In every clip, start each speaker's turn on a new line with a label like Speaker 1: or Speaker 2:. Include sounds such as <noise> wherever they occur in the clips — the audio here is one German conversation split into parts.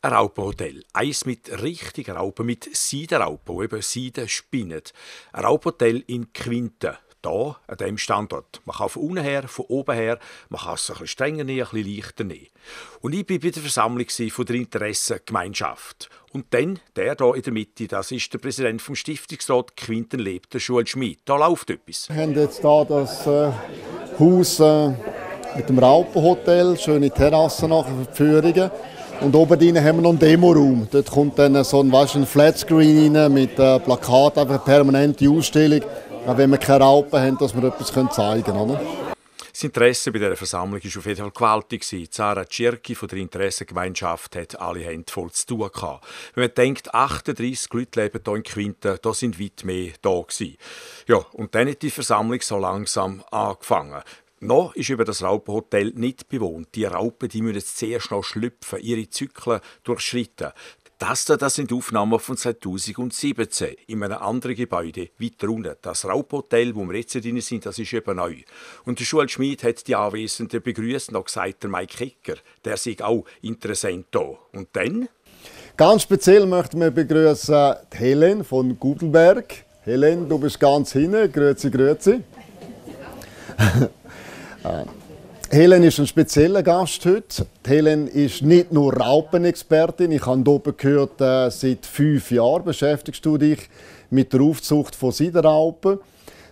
Speaker 1: Ein Raupenhotel. Eins mit richtigen Raupen, mit Seidenraupen, die eben Seiden spinnen. Ein Raupenhotel in Quinte hier an diesem Standort. Man kann von unten her, von oben her, man kann es ein bisschen strenger nehmen, ein bisschen leichter nehmen. Und ich war bei der Versammlung von der Interessengemeinschaft. Und dann, der hier in der Mitte, das ist der Präsident vom Stiftungsrat Quinten Lebt, der Schul. Da läuft etwas.
Speaker 2: Wir haben jetzt hier das äh, Haus äh, mit dem Raupenhotel, schöne Terrassen nachher für die Führungen. Und oben drin haben wir noch einen Demoraum. Dort kommt dann so ein, weißt, ein Flatscreen rein mit äh, Plakat, einfach eine permanente Ausstellung auch wenn wir keine Raupen haben, dass wir etwas zeigen können.
Speaker 1: Das Interesse bei dieser Versammlung war auf jeden Fall gewaltig. Zara Tschirki von der Interessengemeinschaft hat alle Hände voll zu tun gehabt. Wenn man denkt, 38 Leute leben hier in Quinten, da sind weit mehr da gewesen. Ja, und dann hat die Versammlung so langsam angefangen. Noch ist über das Raupenhotel nicht bewohnt. Die Raupen die müssen zuerst noch schlüpfen, ihre Zyklen durchschreiten. Das da, das sind Aufnahmen von 2017 in einem anderen Gebäude weiter unten. Das Raubhotel, wo wir jetzt drin sind, das ist eben neu. Und der Schulschmied hat die Anwesenden begrüßt und gesagt, der Mike Hecker, der sei auch interessant da. Und dann?
Speaker 2: Ganz speziell möchten wir begrüßen Helen von Gudelberg. Helen, du bist ganz hinten. Grüezi, grüezi. Äh, Helen ist ein spezieller Gast heute. Helen ist nicht nur Raupenexpertin. Ich habe oben gehört, äh, seit fünf Jahren beschäftigst du dich mit der Aufzucht von Siderraupen.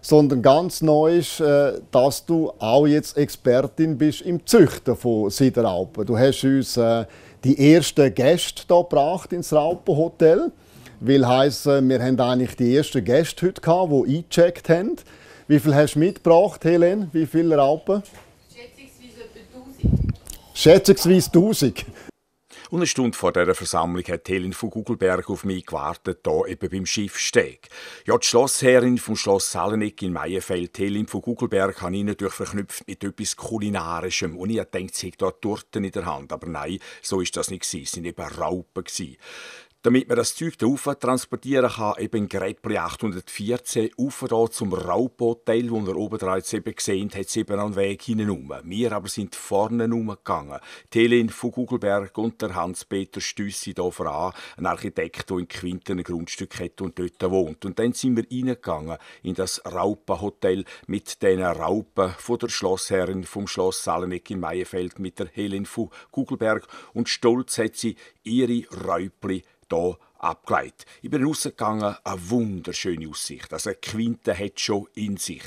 Speaker 2: Sondern ganz neu ist, äh, dass du auch jetzt Expertin bist im Züchten von Siderraupen. Du hast uns äh, die ersten Gäste hier gebracht ins Raupenhotel. Will heißen, wir haben eigentlich die ersten Gäste heute gehabt, die eingecheckt haben. Wie viel hast du mitgebracht, Helen? Wie viele Raupen? Schätzungsweise 1000.
Speaker 1: Und eine Stunde vor dieser Versammlung hat Helen von Gugelberg auf mich gewartet, hier eben beim Schiffsteg. Ja, die Schlossherrin vom Schloss Salenik in Meierfeld, Helen von Gugelberg, habe ich natürlich verknüpft mit etwas Kulinarischem. Und ich dachte, sie hätte dort Torten in der Hand. Aber nein, so ist das nicht. Es waren eben Raupen. Damit man das Zeug da transportieren kann, eben Greppli 814 rauf da zum Raubhotel, wo wir oben jetzt eben gesehen hat es eben einen Weg hinein. Wir aber sind vorne umgegangen. Die Helene von Gugelberg und der Hans-Peter Stüssi hier voran, ein Architekt, der in Quinten ein Grundstück hat und dort wohnt. Und dann sind wir reingegangen in das Raupenhotel mit den Raupen von der Schlossherrin vom Schloss Saleneck in Meierfeld mit der Helene von Gugelberg und stolz hat sie ihre Räupli hier abgeleitet. Ich bin rausgegangen, eine wunderschöne Aussicht. Also eine Quinte hat schon in sich.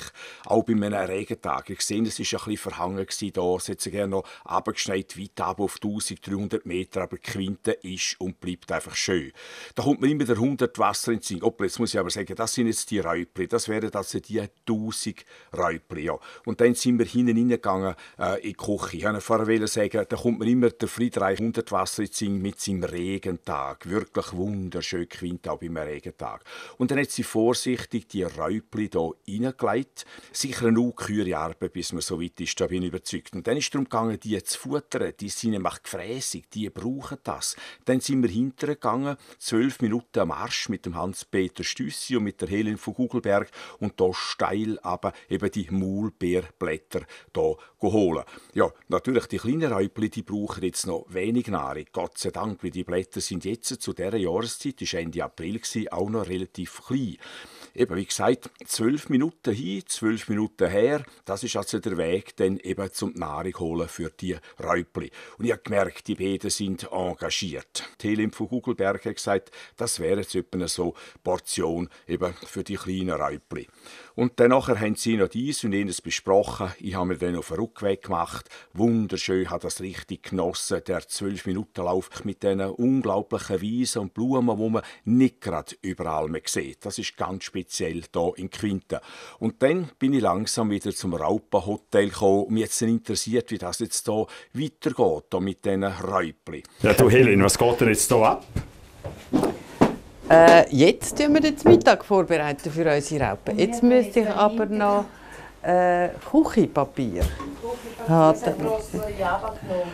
Speaker 1: Auch bei einem Regentag. Ich sehe, es war ein bisschen verhangen hier. Es hat sich gerne noch abgeschneit, weit ab auf 1300 Meter. Aber die Quinte ist und bleibt einfach schön. Da kommt mir immer der 100 Wasser ins Sinn. Jetzt muss ich aber sagen, das sind jetzt die Räupli. Das wären also die 1000 Räupli. Ja. Und dann sind wir hinten reingegangen äh, in die Küche. Ich wollte vorher sagen, da kommt mir immer der Friedreich 100 Wasser ins Sinn mit seinem Regentag. Wirklich wunderschön wunderschön gewinnt, auch beim Regentag. Und dann hat sie vorsichtig die Räupli hier reingelegt. Sicher eine ungeheuere Arbeit, bis man so weit ist, da bin ich überzeugt. Und dann ist es darum gegangen, die zu futtern. Die sind nämlich gefräßig, die brauchen das. Dann sind wir hintergegangen, zwölf Minuten Marsch mit dem Hans-Peter Stüssi und mit der Helen von Gugelberg und da steil aber eben die Maulbeerblätter hier holen. Ja, natürlich, die kleinen Räupli, die brauchen jetzt noch wenig Nahrung. Gott sei Dank, weil die Blätter sind jetzt zu dieser Jahreszeit Jahreszeit, war Ende April, auch noch relativ klein. Eben, wie gesagt, zwölf Minuten hin, zwölf Minuten her, das ist also der Weg dann eben zum Nahrung holen für die Räupli. Und ich habe gemerkt, die beiden sind engagiert. Die Helene von Kugelberg hat gesagt, das wäre jetzt etwa so Portion eben für die kleinen Räupli. Und dann haben sie noch dies und jenes besprochen. Ich habe mir dann auf den Rückweg gemacht. Wunderschön, hat das richtig genossen, der zwölf Minuten Lauf mit diesen unglaublichen Wiesen und Blumen, wo man nicht gerade überall mehr sieht. Das ist ganz speziell hier in Quinten. Und dann bin ich langsam wieder zum Raupenhotel gekommen und mich jetzt interessiert, wie das jetzt hier weitergeht, hier mit diesen Räupli.
Speaker 3: Ja, du Helen, was geht denn jetzt hier ab?
Speaker 4: Äh, jetzt tun wir den Mittag vorbereiten für unsere Raupen. Jetzt müsste ich aber noch äh, Küchenpapier haben.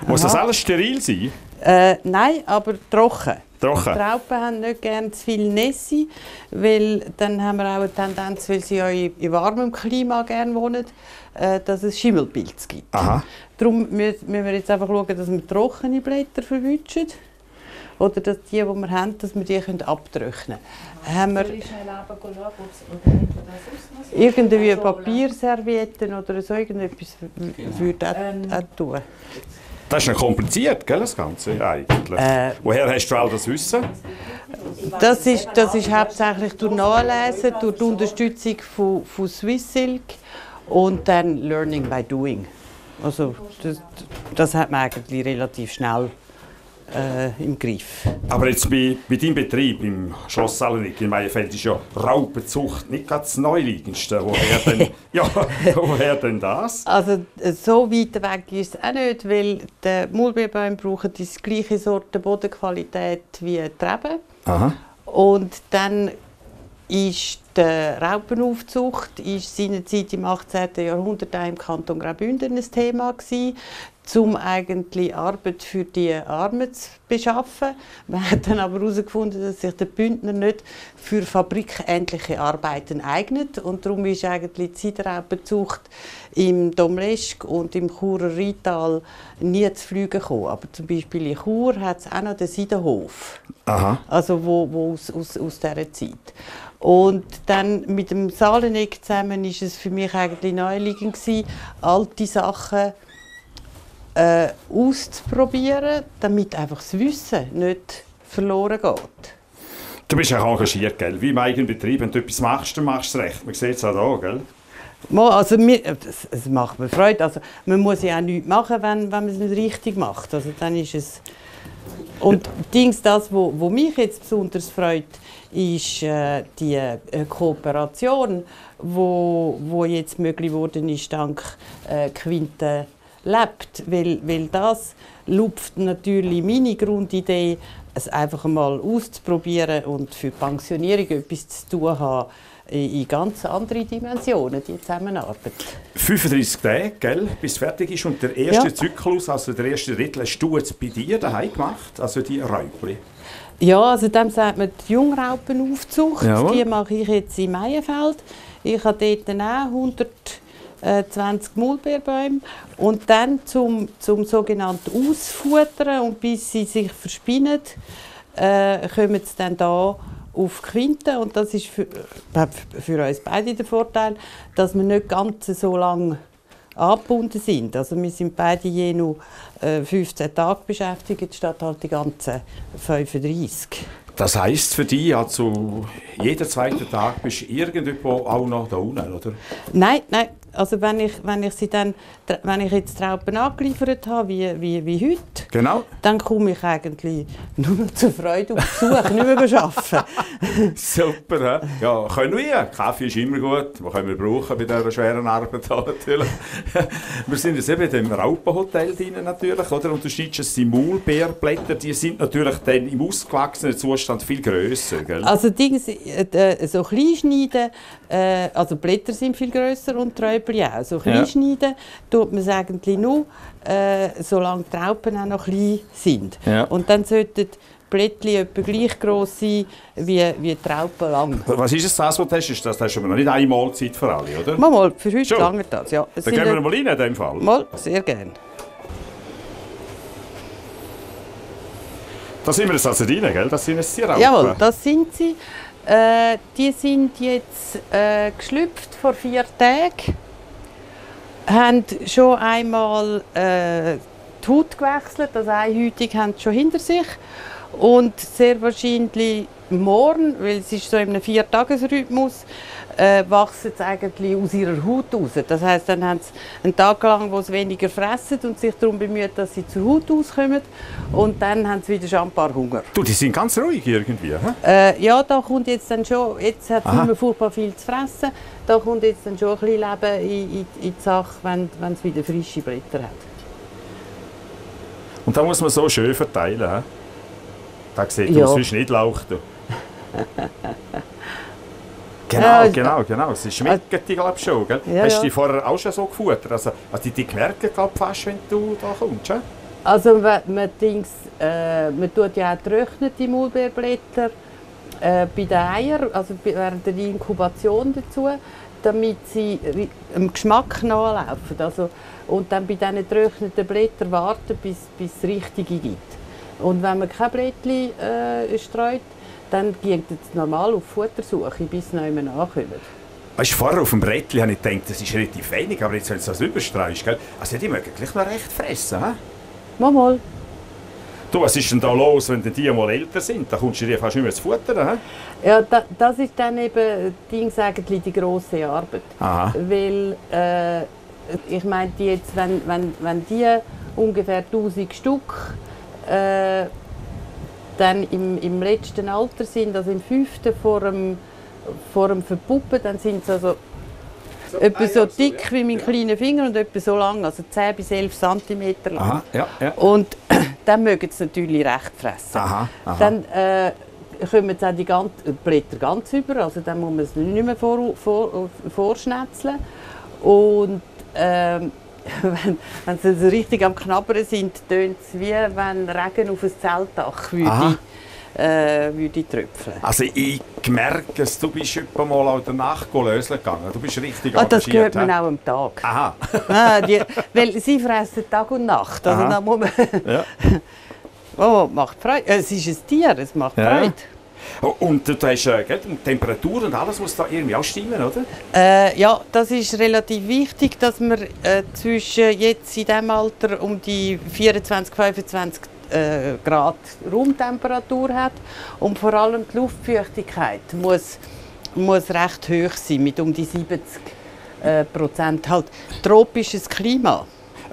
Speaker 3: Muss das alles steril sein?
Speaker 4: Äh, nein, aber trocken.
Speaker 3: Trocken.
Speaker 4: Die Raupen haben nicht gerne zu viel Nässe, weil dann haben wir auch eine Tendenz, weil sie ja in warmem Klima gerne wohnen, äh, dass es Schimmelpilze gibt.
Speaker 3: Aha.
Speaker 4: Darum müssen wir jetzt einfach schauen, dass wir trockene Blätter verwischen. oder dass die, die wir haben, dass wir die können abtrocknen können. Haben wir irgendwie Papierservietten oder so irgendetwas würde auch,
Speaker 5: Ähm.
Speaker 4: auch tun.
Speaker 1: Das ist noch kompliziert, gell, das Ganze eigentlich.
Speaker 4: Äh.
Speaker 1: Woher hast du all das Wissen?
Speaker 4: Das ist, das ist hauptsächlich durch Nachlesen, durch die Unterstützung von, von Swissilk und dann Learning by Doing. Also das, das hat man eigentlich relativ schnell äh, im Griff.
Speaker 1: Aber jetzt bei, bei deinem Betrieb im Schloss Salenik in Meierfeld ist ja Raupenzucht nicht ganz das Neuliegendste. Woher denn, <laughs> ja, woher denn das?
Speaker 4: Also äh, so weit weg ist es auch nicht, weil die Maulbeerbäume brauchen die gleiche Sorte Bodenqualität wie die Reben.
Speaker 1: Aha.
Speaker 4: Und dann ist die Raupenaufzucht ist seinerzeit im 18. Jahrhundert auch im Kanton Graubünden ein Thema gewesen, um eigentlich Arbeit für die Armen zu beschaffen. Man hat dann aber herausgefunden, dass sich der Bündner nicht für fabrikähnliche Arbeiten eignet und darum ist eigentlich die Siderraupenzucht im Domleschg und im Churer Rheintal nie zu fliegen gekommen. Aber zum Beispiel in Chur hat es auch noch den Seidenhof.
Speaker 1: Aha.
Speaker 4: Also wo, wo aus, aus, aus dieser Zeit. Und dann mit dem Saleneck zusammen ist es für mich eigentlich naheliegend gewesen, alte Sachen äh, auszuprobieren, damit einfach das Wissen nicht verloren geht.
Speaker 1: Du bist auch engagiert, gell? Wie im eigenen Betrieb. Wenn du etwas machst, dann machst du es recht. Man sieht es auch hier, gell?
Speaker 4: Also das, das macht mir Freude. Also man muss ja auch nichts machen, wenn, wenn man es nicht richtig macht. Also dann ist es und Dings, das, wo, wo mich jetzt besonders freut, ist äh, die äh, Kooperation, wo, wo jetzt möglich geworden ist dank äh, Quinte lebt, weil, weil das lupft natürlich meine Grundidee, es einfach mal auszuprobieren und für die Pensionierung etwas zu tun haben, in ganz andere Dimensionen, die Zusammenarbeit.
Speaker 1: 35 Tage, gell, bis es fertig ist. Und der erste
Speaker 4: ja.
Speaker 1: Zyklus, also der erste Drittel, hast du jetzt bei dir daheim gemacht, also die Räubli.
Speaker 4: Ja, also dem sagt man die Jungraupenaufzucht.
Speaker 1: Jawohl.
Speaker 4: Die mache ich jetzt in Meienfeld. Ich habe dort auch 100 äh, 20 Maulbeerbäume. Und dann zum, zum sogenannten Ausfuttern und bis sie sich verspinnen, äh, kommen sie dann da auf Quinten. Und das ist für, äh, für uns beide der Vorteil, dass wir nicht ganz so lange angebunden sind. Also wir sind beide je nur 15 äh, Tage beschäftigt, statt halt die ganzen 35.
Speaker 1: Das heißt für dich, also jeden zweiten Tag bist du irgendwo auch noch da unten, oder?
Speaker 4: Nein, nein, also wenn ich, wenn ich, sie dann, wenn ich jetzt die Raupen angeliefert habe, wie, wie, wie heute,
Speaker 1: Genau.
Speaker 4: dann komme ich eigentlich nur zur Freude und Besuch, nicht mehr arbeiten. <laughs>
Speaker 1: Super, hä? Ja, können wir. Kaffee ist immer gut. Was können wir brauchen bei dieser schweren Arbeit natürlich. <laughs> wir sind jetzt eben in dem Raupenhotel drin natürlich, oder? Und du siehst, es sind Maulbeerblätter, die sind natürlich dann im ausgewachsenen Zustand viel grösser, gell?
Speaker 4: Also Dings, äh, äh, so klein schneiden, äh, also Blätter sind viel grösser und Träubli auch. So klein
Speaker 1: Ja.
Speaker 4: schneiden tut man es eigentlich nur, äh, solange die Raupen auch noch klein sind.
Speaker 1: Ja.
Speaker 4: Und dann sollten die Blättchen etwa gleich gross sein wie, wie die Raupen lang.
Speaker 1: Was ist es, das, was du hast? Ist Das, das ist aber noch nicht eine Mahlzeit für alle, oder?
Speaker 4: Mal, mal, für heute lange das, ja. Es
Speaker 1: Dann gehen wir mal rein in dem Fall.
Speaker 4: Mal, sehr gerne.
Speaker 1: Da sind wir jetzt also rein, gell? Das sind jetzt die Raupen.
Speaker 4: Jawohl, das sind sie. Äh, die sind jetzt äh, geschlüpft vor vier Tagen. Haben schon einmal äh, die Haut gewechselt, also einhütig haben sie schon hinter sich. Und sehr wahrscheinlich morgen, weil es ist so in einem Viertagesrhythmus, äh, wachsen sie eigentlich aus ihrer Haut raus. Das heißt, dann haben sie einen Tag lang, wo sie weniger fressen und sich darum bemühen, dass sie zur Haut auskommen. Und dann haben sie wieder schon ein paar Hunger.
Speaker 1: Du, die sind ganz ruhig irgendwie.
Speaker 4: Äh, ja, da kommt jetzt dann schon, jetzt hat mehr furchtbar viel zu fressen, da kommt jetzt dann schon ein bisschen Leben in, in, in die Sache, wenn, wenn es wieder frische Blätter hat.
Speaker 1: Und da muss man so schön verteilen. He? Da sieht
Speaker 4: Ja.
Speaker 1: aus wie Schnittlauch. <laughs> Genau,
Speaker 4: Ja,
Speaker 1: genau, genau. Sie schmecken die, glaube ich, schon. Gell?
Speaker 4: Ja,
Speaker 1: Hast du die vorher auch schon so gefuttert? Also, also die, die merken, glaube fast, wenn du da kommst. he?
Speaker 4: Also man, man, Dings, äh, man tut ja auch getrocknete Maulbeerblätter äh, bei den Eiern, also während der Inkubation dazu, damit sie dem Geschmack nachlaufen. Also, und dann bei diesen getrockneten Blättern warten, bis, bis es Richtige gibt. Und wenn man kein Blättchen äh, streut, dann geht es normal auf Futtersuche, bis sie nicht mehr nachkommen.
Speaker 1: Weißt du, vorher auf dem Brettchen habe ich gedacht, das ist relativ wenig, aber jetzt, wenn du das überstreust, gell? Also die mögen gleich noch recht fressen, hä?
Speaker 4: Mal, mal.
Speaker 1: Du, was ist denn da los, wenn die mal älter sind? Da kommst du dir fast nicht mehr zu futtern?
Speaker 4: Ja, da, das ist dann eben Dings eigentlich die grosse Arbeit.
Speaker 1: Aha.
Speaker 4: Weil, äh, ich meine, jetzt, wenn, wenn, wenn die ungefähr 1000 Stück äh, dann im, im letzten Alter sind, also im fünften vor dem, vor dem Verpuppen, dann sind sie also etwa so dick wie mein kleiner Finger und etwa so lang, also 10 bis 11 cm lang.
Speaker 1: Aha, ja, ja.
Speaker 4: Und <clears throat> dann mögen sie natürlich recht fressen.
Speaker 1: Aha, aha.
Speaker 4: Dann äh, kommen auch die ganzen Blätter ganz über, also dann muss man es nicht mehr vor, vor, vorschnetzeln. Und ähm, wenn, wenn sie so richtig am Knabbern sind, tönt es wie wenn Regen auf ein Zeltdach
Speaker 1: Aha.
Speaker 4: würde, äh, würde tröpfeln.
Speaker 1: Also ich merke es, du bist etwa mal an der Nacht lösen gegangen. Du bist richtig
Speaker 4: Ah, das
Speaker 1: engagiert.
Speaker 4: hört man auch am Tag.
Speaker 1: Aha. <laughs>
Speaker 4: Ah, die, weil sie fressen Tag und Nacht. Also da muss man,
Speaker 1: Ja. <laughs>
Speaker 4: oh, macht Freude. Es ist ein Tier, es macht
Speaker 1: Ja.
Speaker 4: Freude.
Speaker 1: Und du hast äh, die Temperatur und alles muss da irgendwie auch stimmen, oder?
Speaker 4: Äh, ja, das ist relativ wichtig, dass man äh, zwischen jetzt in diesem Alter um die 24, 25 äh, Grad Raumtemperatur hat und vor allem die Luftfeuchtigkeit muss, muss recht hoch sein, mit um die 70 äh, Prozent. Halt tropisches Klima.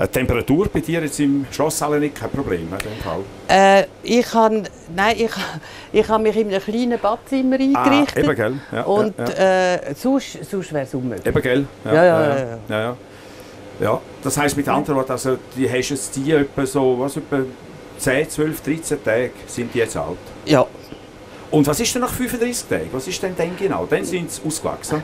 Speaker 1: Äh, Die Temperatur bei dir jetzt im Schlosssaal nicht kein Problem in dem Fall.
Speaker 4: Äh, ich habe nein, ich, <laughs> ich habe mich in einem kleinen Badzimmer eingerichtet.
Speaker 1: Ah, eben, gell? Ja,
Speaker 4: und
Speaker 1: ja, ja.
Speaker 4: Äh, sonst, sonst wäre es unmöglich.
Speaker 1: Eben, gell?
Speaker 4: Ja, ja, ja,
Speaker 1: ja, ja. ja. Ja, das heisst mit anderen Worten, also, die hast jetzt die etwa so, was, etwa 10, 12, 13 Tage sind die jetzt alt.
Speaker 4: Ja.
Speaker 1: Und was ist denn nach 35 Tagen? Was ist denn dann genau? Dann sind sie ausgewachsen.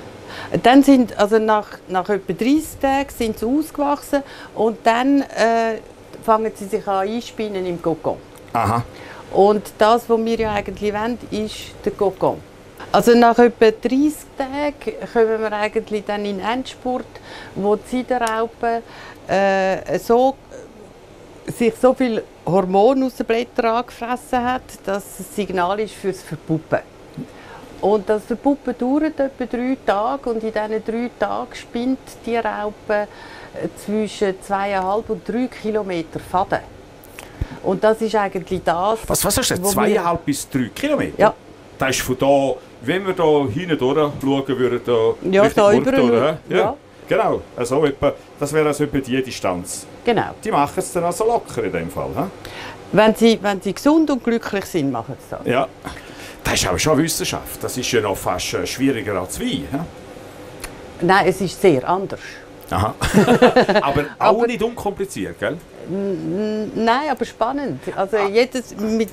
Speaker 4: Dann sind, also nach, nach etwa 30 Tagen sind sie ausgewachsen und dann äh, fangen sie sich an einspinnen im Kokon.
Speaker 1: Aha.
Speaker 4: Und das, was wir ja eigentlich wollen, ist der Kokon. Also nach etwa 30 Tagen kommen wir eigentlich dann in den Endspurt, wo die Siederraupe äh, so, sich so viel Hormone aus den Blättern angefressen hat, dass es ein Signal ist fürs Verpuppen. Und das Verpuppen dauert etwa drei Tage und in diesen drei Tagen spinnt die Raupe äh, zwischen zweieinhalb und drei Kilometer Faden. Und das ist eigentlich das.
Speaker 1: Was, was hast du
Speaker 4: wir-
Speaker 1: Zweieinhalb bis drei Kilometer?
Speaker 4: Ja.
Speaker 1: Das ist von da, wenn wir da hinten schauen würden, da
Speaker 4: Ja, da
Speaker 1: Burg
Speaker 4: über-
Speaker 1: durch, hä? ja.
Speaker 4: ja.
Speaker 1: Genau, also etwa, das wäre also etwa die Distanz.
Speaker 4: Genau.
Speaker 1: Die machen es dann also locker in dem Fall.
Speaker 4: Wenn sie, wenn sie gesund und glücklich sind, machen sie das.
Speaker 1: Ja. Das ist aber schon Wissenschaft. Das ist ja noch fast äh, schwieriger als Wein. hä?
Speaker 4: Nein, es ist sehr anders.
Speaker 1: Aha. <laughs> aber auch
Speaker 4: Aber-
Speaker 1: nicht unkompliziert, gell?
Speaker 4: Nein, aber spannend. Also jedes, mit,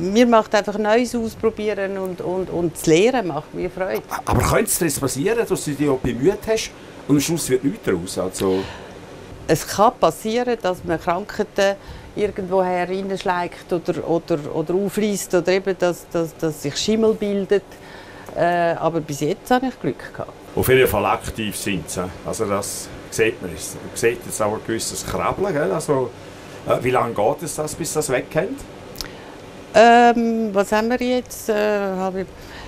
Speaker 4: mir macht einfach Neues ausprobieren und, und, und das Lehren macht mir Freude.
Speaker 1: Aber könnte es jetzt passieren, dass du dich auch bemüht hast und am Schluss wird nichts daraus? Also,
Speaker 4: Es kann passieren, dass man Krankheiten irgendwoher reinschleicht oder, oder, oder aufreißt oder eben, dass, dass, dass sich Schimmel bildet. Äh, aber bis jetzt habe ich Glück gehabt.
Speaker 1: auf jeden Fall aktiv sind sie. Also das sieht man. Man sieht jetzt auch ein gewisses Krabbeln. Gell? Also, äh, wie lange geht es das, bis das wegkennt?
Speaker 4: Ähm, was haben wir jetzt? Äh,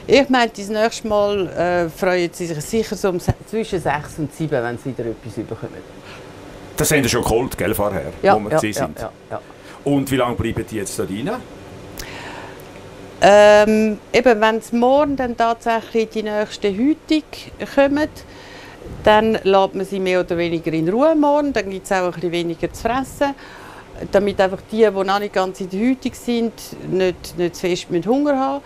Speaker 4: ich meine, das nächste Mal äh, freuen sie sich sicher so um zwischen 6 und 7, wenn sie wieder etwas bekommen.
Speaker 1: Das haben sie schon geholt, gell, vorher, wo wir
Speaker 4: ja,
Speaker 1: gewesen
Speaker 4: ja,
Speaker 1: sind.
Speaker 4: ja, ja.
Speaker 1: Und wie lange bleiben die jetzt da rein?
Speaker 4: Ähm, eben, wenn sie morgen dann tatsächlich in die nächste Hütung kommen, dann lässt man sie mehr oder weniger in Ruhe morgen. Dann gibt es auch ein bisschen weniger zu fressen. Damit einfach die, die noch nicht ganz in der Hütung sind, nicht, nicht zu fest mit Hunger haben.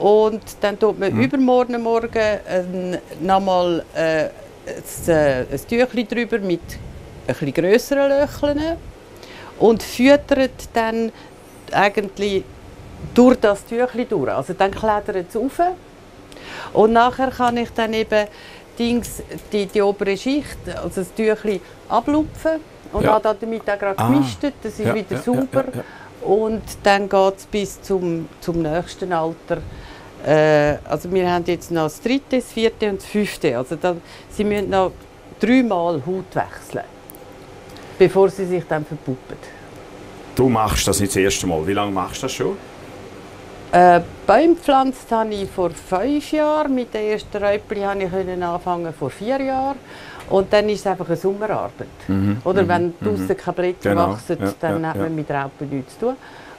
Speaker 4: Und dann tut man übermorgen Morgen ähm, nochmal äh, ein, äh, ein Tüchlein drüber mit ein bisschen grösseren Löcheln und füttert dann eigentlich durch das Tüchlein durch. Also dann klettert es rauf. Und nachher kann ich dann eben Dings, die, die obere Schicht, also das Tüchlein, ablupfen. Und
Speaker 1: Ja.
Speaker 4: habe damit auch gerade
Speaker 1: Ah.
Speaker 4: gemistet. Das ist
Speaker 1: Ja,
Speaker 4: wieder
Speaker 1: ja,
Speaker 4: sauber.
Speaker 1: ja, ja,
Speaker 4: Und dann geht es bis zum, zum nächsten Alter. Äh, also wir haben jetzt noch das dritte, das vierte und das fünfte. Also dann, sie müssen noch dreimal Haut wechseln, bevor sie sich dann verpuppen.
Speaker 1: Du machst das nicht das erste Mal. Wie lange machst du das schon?
Speaker 4: Äh, Bäume gepflanzt habe ich vor fünf Jahren. Mit den ersten Räupchen konnte ich anfangen vor vier Jahren. Und dann ist es einfach eine Sommerarbeit. Mhm. Oder wenn mhm. draußen mhm. keine Blätter genau. wachsen, ja, dann ja, hat man ja. mit Raupen nichts zu tun.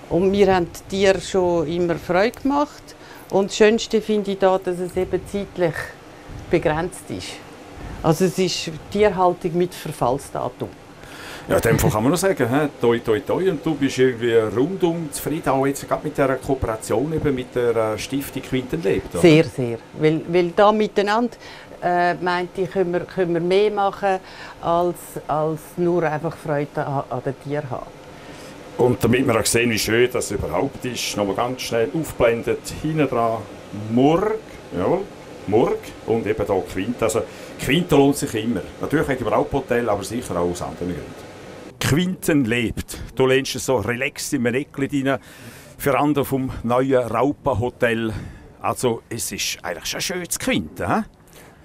Speaker 4: Und mir haben die Tiere schon immer Freude gemacht. Und das Schönste finde ich da, dass es eben zeitlich begrenzt ist. Also es ist Tierhaltung mit Verfallsdatum.
Speaker 1: Ja, in dem Fall kann man nur sagen, he, toi, toi, toi. Und du bist irgendwie rundum zufrieden, auch jetzt gerade mit der Kooperation eben mit der äh, Stiftung Quinten lebt.
Speaker 4: Oder? Sehr, sehr. Weil, weil da miteinander äh, meinte ich, können wir, können wir mehr machen, als, als nur einfach Freude an, an den Tieren haben.
Speaker 1: Und damit wir auch sehen, wie schön das überhaupt ist, nochmal ganz schnell aufblendet, hinten dran Murg, ja, Murg und eben hier Quint. Also Quinten lohnt sich immer. Natürlich wegen dem Raubhotel, aber sicher auch aus anderen Gründen. Quinten lebt. Du lehnst so relaxed in einem Eckchen rein, für andere vom neuen Raupa-Hotel. Also es ist eigentlich schon schön zu Quinten. He?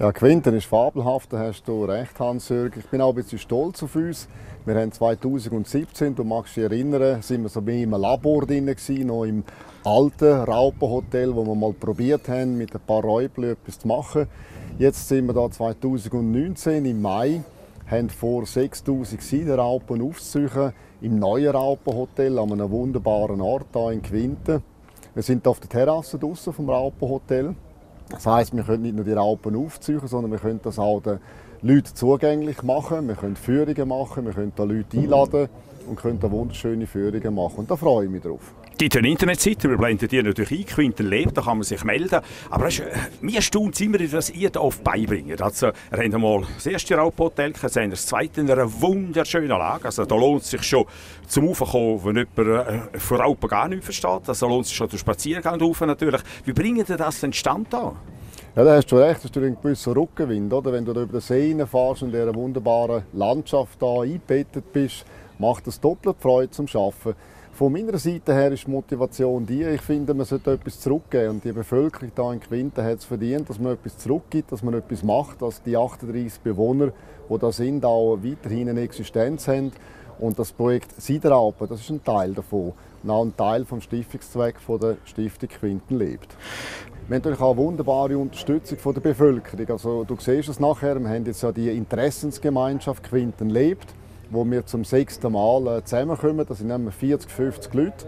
Speaker 2: Ja, Quinten ist fabelhaft, da hast du recht, Hans-Jörg. Ich bin auch ein bisschen stolz auf uns. Wir haben 2017, du magst dich erinnern, sind wir so wie im Labor drin gewesen, noch im alten Raupenhotel, wo wir mal probiert haben, mit ein paar Räubchen etwas zu machen. Jetzt sind wir da 2019 im Mai haben vor 6000 Seidenraupen aufzusuchen im neuen Raupenhotel an einem wunderbaren Ort hier in Quinten. Wir sind auf der Terrasse draussen vom Raupenhotel. Das heisst, wir können nicht nur die Raupen aufziehen, sondern wir können das auch den Leuten zugänglich machen. Wir können Führungen machen, wir können da Leute einladen und können da wunderschöne Führungen machen. Und da freue ich mich drauf.
Speaker 1: Gibt eine Internetseite, wir blenden die natürlich ein, Quinten lebt, da kann man sich melden. Aber es mir erstaunt es immer, dass ihr da oft beibringt. Also, wir haben einmal das erste Raupenhotel, gesehen, das zweite in einer wunderschönen Lage. Also, da lohnt es sich schon zum Aufkommen, wenn jemand äh, von Raupen gar nicht versteht. Also lohnt es sich schon der Spaziergang rauf natürlich. Wie bringt ihr das denn stand da?
Speaker 2: Ja, da hast du recht, das ist ein gewisser Rückenwind. Oder? Wenn du da über den See fährst und in dieser wunderbaren Landschaft da eingebettet bist, macht das doppelt Freude zum Arbeiten. Von meiner Seite her ist die Motivation die, ich finde, man sollte etwas zurückgeben. Und die Bevölkerung hier in Quinten hat es verdient, dass man etwas zurückgibt, dass man etwas macht, dass die 38 Bewohner, die da sind, auch weiterhin eine Existenz haben. Und das Projekt Sideralpen, das ist ein Teil davon. Und auch ein Teil vom Stiftungszweck der Stiftung Quinten lebt. Wir haben natürlich auch eine wunderbare Unterstützung von der Bevölkerung. Also, du siehst es nachher, wir haben jetzt ja die Interessensgemeinschaft Quinten lebt wo wir zum sechsten Mal äh, zusammenkommen. Das sind 40, 50 Leute.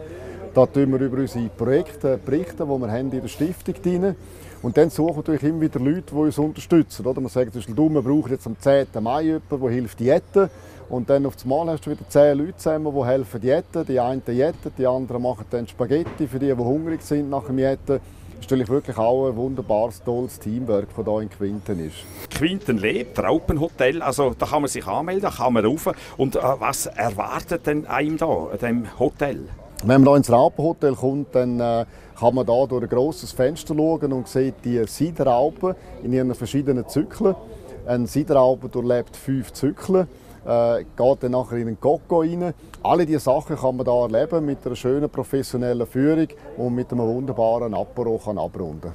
Speaker 2: Da berichten wir über unsere Projekte berichten, die wir haben in der Stiftung haben. Und dann suchen wir natürlich immer wieder Leute, die uns unterstützen. Oder? Man sagt, wir brauchen jetzt am 10. Mai jemanden, der hilft diäten. Und dann auf einmal hast du wieder 10 Leute zusammen, die helfen diäten. Die einen diäten, die anderen machen dann Spaghetti für die, die hungrig sind nach dem ist natürlich wirklich auch ein wunderbares, tolles Teamwork, das hier in Quinten ist.
Speaker 1: Quinten lebt, Raupenhotel, also da kann man sich anmelden, da kann man rauf. Und äh, was erwartet denn einem da, diesem Hotel?
Speaker 2: Wenn man hier ins Raupenhotel kommt, dann äh, kann man hier durch ein grosses Fenster schauen und sieht die Siderraupen in ihren verschiedenen Zyklen. Ein Siderraupe durchlebt fünf Zyklen äh, geht dann nachher in den Coco rein. Alle diese Sachen kann man hier erleben mit einer schönen professionellen Führung und mit einem wunderbaren Apero kann abrunden.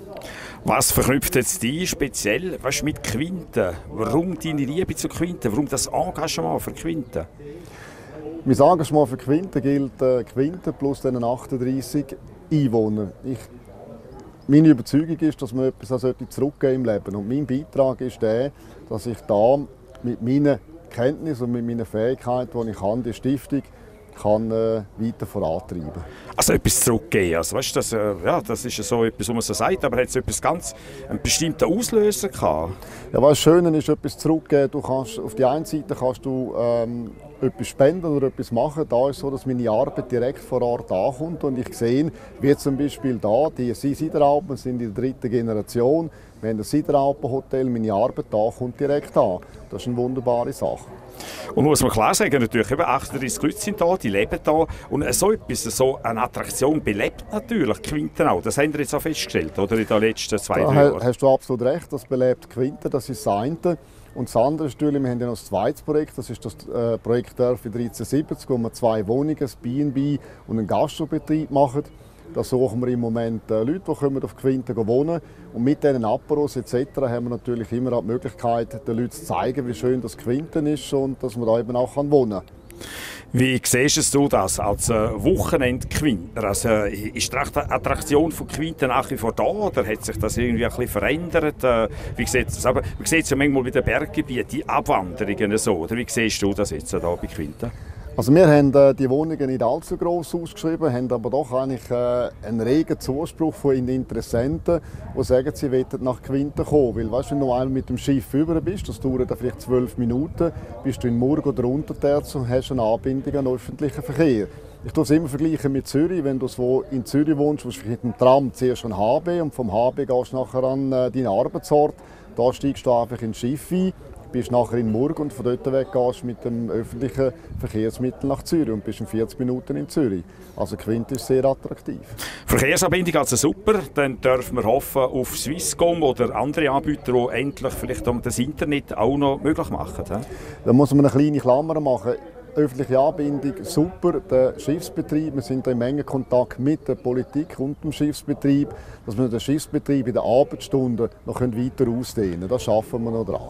Speaker 1: Was verknüpft jetzt die speziell was mit Quinten? Warum deine Liebe zu Quinten? Warum das Engagement für Quinten?
Speaker 2: Mein Engagement für Quinten gilt äh, Quinten plus den 38 Einwohner. Ich meine Überzeugung ist, dass man etwas zurückgeben im Leben. Und mein Beitrag ist der, dass ich da mit meinen Kenntnis und mit meiner Fähigkeit, die ich habe, die Stiftung kann äh, weiter vorantreiben.
Speaker 1: Also etwas zurückgeben. Also, weißt, das, äh, ja, das ist so etwas, was man so sagt, aber hat es etwas ganz, einen bestimmten Auslöser gehabt?
Speaker 2: Ja, was Schöne ist, etwas zurückgeben. Du kannst, auf die einen Seite kannst du ähm, etwas spenden oder etwas machen. Da ist es so, dass meine Arbeit direkt vor Ort ankommt und ich sehe, wie zum Beispiel da, die Sideralpen sind in der dritten Generation. Wir haben das Sideralpen-Hotel, meine Arbeit da kommt direkt an. Das ist eine wunderbare Sache.
Speaker 1: Und muss man klar sagen, natürlich, eben 38 Leute sind da, die leben da. Und so etwas, so eine Attraktion belebt natürlich Quinten auch. Das haben wir jetzt auch festgestellt, oder, in den letzten zwei, drei Jahren.
Speaker 2: hast du absolut recht, das belebt Quinten, das ist das eine. Und das andere ist natürlich, wir haben ja noch das zweite Projekt, das ist das äh, Projekt Dörfli 1370, wo wir zwei Wohnungen, ein B&B und einen Gastrobetrieb machen. Da suchen wir im Moment äh, Leute, die auf Quinten wohnen Und mit diesen Aperos etc. haben wir natürlich immer die Möglichkeit, den Leuten zu zeigen, wie schön das Quinten ist und dass man da eben auch wohnen kann.
Speaker 1: Wie siehst du das als äh, Wochenendquinter? Also, ist die Attraktion von Quinten nach wie vor da oder hat sich das irgendwie ein bisschen verändert? Äh, wie sieht es aber man sieht es ja manchmal bei den Berggebieten, die Abwanderungen so, oder wie siehst du das jetzt da bei Quinten?
Speaker 2: Also wir haben äh, die Wohnungen nicht allzu groß ausgeschrieben, haben aber doch eigentlich äh, einen regen Zuspruch von Interessenten, die sagen, sie wollen nach Quinten kommen. Weil weißt, wenn du einmal mit dem Schiff über bist, das dauert vielleicht zwölf Minuten, bist du in Murg oder Unterterz und hast eine Anbindung an öffentlichen Verkehr. Ich tue es immer mit Zürich. Wenn du in Zürich wohnst, musst du mit dem Tram zuerst an HB und vom HB gehst du nachher an äh, deinen Arbeitsort. Da steigst du einfach ins Schiff ein bist nachher in Murg und von dort weg gehst mit dem öffentlichen Verkehrsmittel nach Zürich und bist in 40 Minuten in Zürich. Also Quint ist sehr attraktiv.
Speaker 1: Verkehrsanbindung also super, dann dürfen wir hoffen auf Swisscom oder andere Anbieter, die endlich vielleicht das Internet auch noch möglich machen.
Speaker 2: Da muss man eine kleine Klammer machen öffentliche Anbindung super, der Schiffsbetrieb, wir sind in engen Kontakt mit der Politik und dem Schiffsbetrieb, dass wir den Schiffsbetrieb in den Abendstunden noch weiter ausdehnen können. Das schaffen wir noch dran.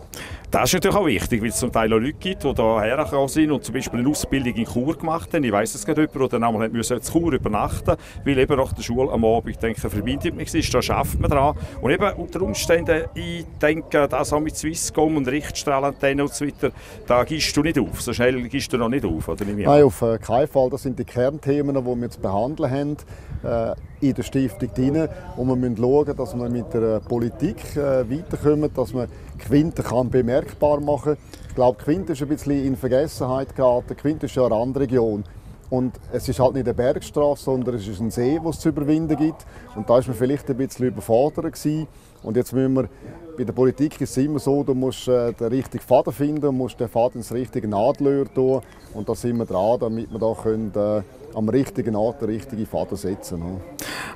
Speaker 1: Das ist natürlich auch wichtig, weil es zum Teil auch Leute gibt, die hierher sind und zum Beispiel eine Ausbildung in Chur gemacht haben. Ich weiss es gerade jemand, der einmal in Chur übernachten weil eben nach der Schule am Abend denke, verbindet mich ist, da schafft man dran. Und eben unter Umständen, ich denke, das auch mit Swisscom und Richtstrahlantennen und so weiter, da gehst du nicht auf. So schnell gehst du noch nicht auf, oder?
Speaker 2: Nein, auf äh, keinen Fall. Das sind die Kernthemen, die wir jetzt behandeln haben äh, in der Stiftung drin. Und wir müssen schauen, dass wir mit der Politik äh, weiterkommen, dass man Quinte kann bemerkbar machen Ich glaube, Quinte ist ein bisschen in Vergessenheit geraten. Quinte ist ja eine Randregion. Und es ist halt nicht eine Bergstraße, sondern es ist ein See, den es zu überwinden gibt. Und da war man vielleicht ein bisschen überfordert. Gewesen. Und jetzt müssen wir, bei der Politik ist es immer so, du musst äh, den richtigen Faden finden, musst den Faden ins richtige Nadelöhr tun. Und da sind wir dran, damit wir da können, äh, am richtigen Ort den richtigen Faden setzen können.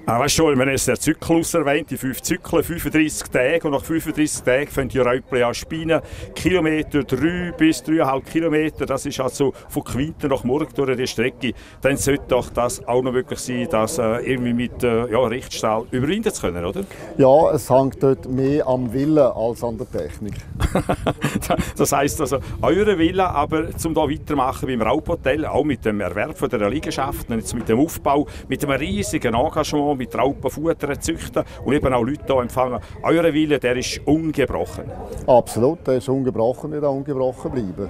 Speaker 1: Ah, weißt du, wenn jetzt den Zyklus erwähnt, die fünf Zyklen, 35 Tage und nach 35 Tagen fangen die Räupchen an spinnen. Kilometer 3 bis 3,5 Kilometer, das ist also von Quinten nach Murg durch die Strecke. Dann sollte doch das auch noch wirklich sein, das äh, irgendwie mit äh, ja, Richtstahl überwinden zu können, oder?
Speaker 2: Ja, es hängt dort mehr am Willen als an der Technik. <laughs>
Speaker 1: das heisst also, eure Wille, aber zum da weitermachen beim Raubhotel, auch mit dem Erwerb von der Liegenschaften, jetzt mit dem Aufbau, mit einem riesigen Engagement, mit Raupenfutter züchten und eben auch Leute hier empfangen. Euer Wille, der ist ungebrochen.
Speaker 2: Absolut, der ist ungebrochen, wird auch ungebrochen bleiben.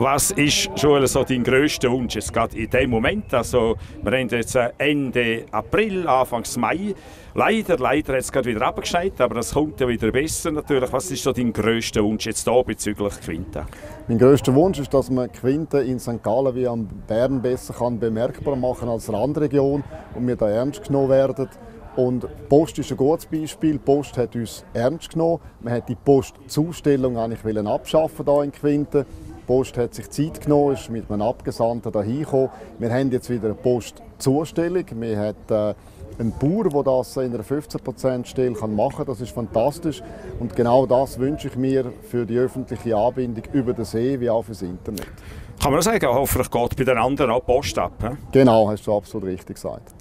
Speaker 1: Was ist schon so dein grösster Wunsch jetzt gerade in dem Moment? Also, wir haben jetzt Ende April, Anfang Mai. Leider, leider hat es gerade wieder abgeschneit, aber das kommt ja wieder besser natürlich. Was ist so dein grösster Wunsch jetzt hier bezüglich Quinta?
Speaker 2: Mein grösster Wunsch ist, dass man Quinta in St. Gallen wie am Bern besser kann bemerkbar machen als Randregion und wir da ernst genommen werden. Und Post ist ein gutes Beispiel. Post hat uns ernst genommen. Man hat die Postzustellung eigentlich abschaffen hier in Quinten. Post hat sich Zeit genommen, ist mit einem Abgesandten dahin gekommen. Wir haben jetzt wieder eine Postzustellung. Wir haben äh, einen Bauer, der das in einer 15% Stelle machen kann. Das ist fantastisch. Und genau das wünsche ich mir für die öffentliche Anbindung über den See wie auch fürs Internet.
Speaker 1: Kann man sagen, hoffentlich geht bei den anderen auch Post ab? He?
Speaker 2: Genau, hast du absolut richtig gesagt.